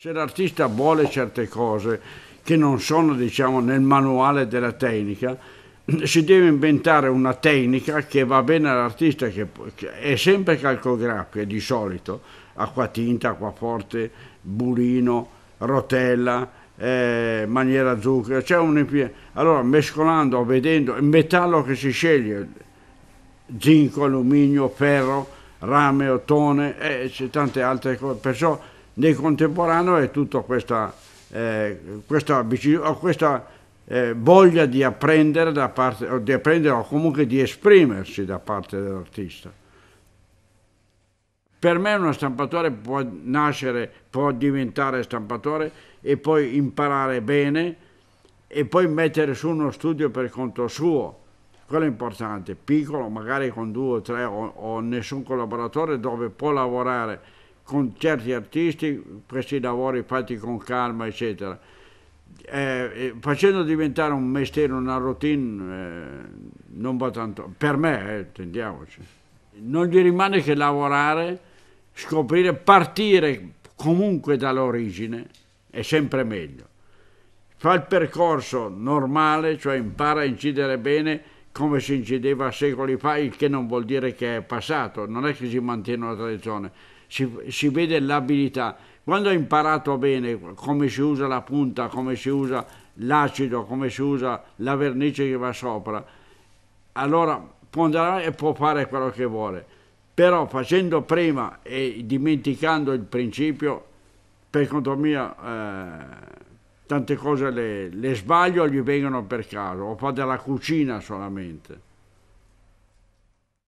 Se l'artista vuole certe cose che non sono diciamo, nel manuale della tecnica, si deve inventare una tecnica che va bene all'artista, che, è sempre calcografia di solito, acqua tinta, acqua forte, burino, rotella, eh, maniera zucchero, c'è un allora mescolando, vedendo il metallo che si sceglie, zinco, alluminio, ferro, rame, ottone e eh, tante altre cose, perciò nel contemporaneo è tutta questa, eh, questa, questa eh, voglia di apprendere, da parte, o di apprendere o comunque di esprimersi da parte dell'artista. Per me uno stampatore può nascere, può diventare stampatore e poi imparare bene e poi mettere su uno studio per conto suo. Quello è importante, piccolo, magari con due o tre o, o nessun collaboratore dove può lavorare con certi artisti, questi lavori fatti con calma, eccetera. Eh, eh, facendo diventare un mestiere, una routine, eh, non va tanto, per me, eh, intendiamoci. Non gli rimane che lavorare, scoprire, partire comunque dall'origine, è sempre meglio. Fa il percorso normale, cioè impara a incidere bene come si incideva secoli fa, il che non vuol dire che è passato, non è che si mantiene una tradizione, si, si vede l'abilità. Quando ha imparato bene come si usa la punta, come si usa l'acido, come si usa la vernice che va sopra, allora può andare e può fare quello che vuole. Però facendo prima e dimenticando il principio, per conto mio, eh, tante cose le, le sbaglio, gli vengono per caso, o fa della cucina solamente.